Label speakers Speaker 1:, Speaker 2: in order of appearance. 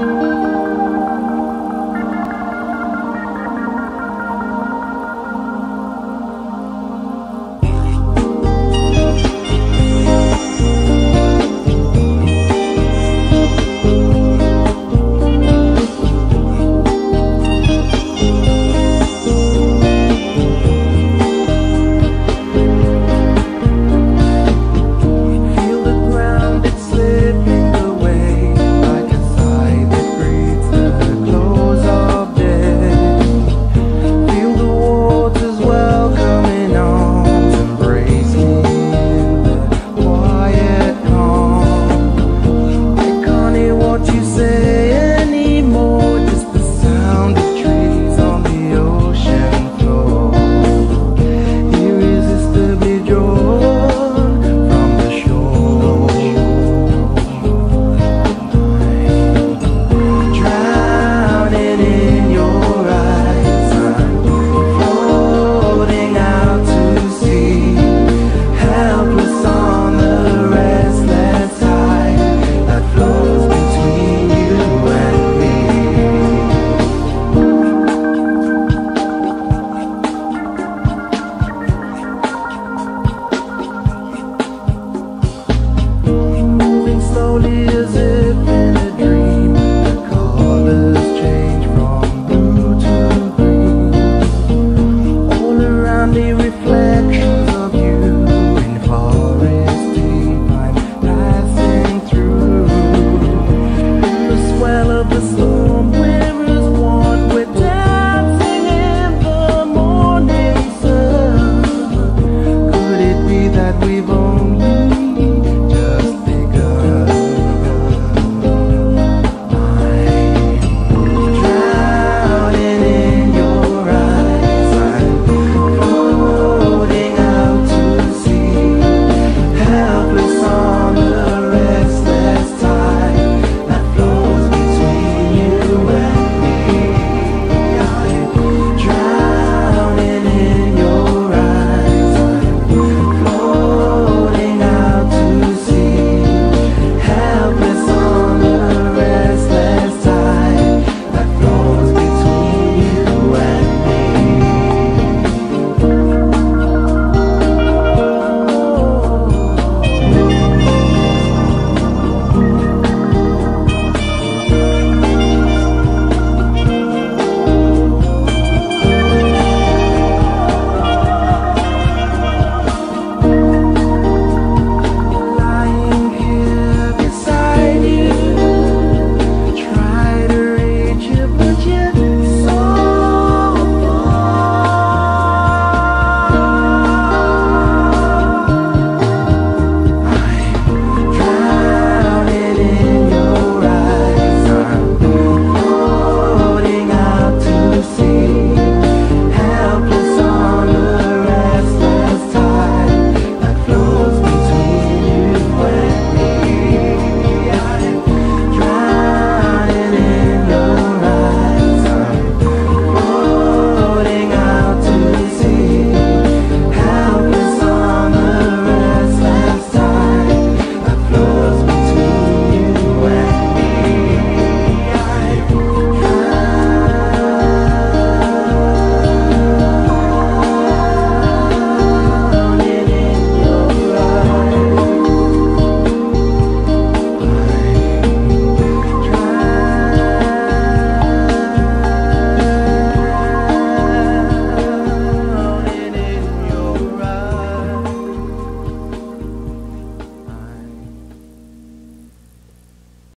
Speaker 1: Música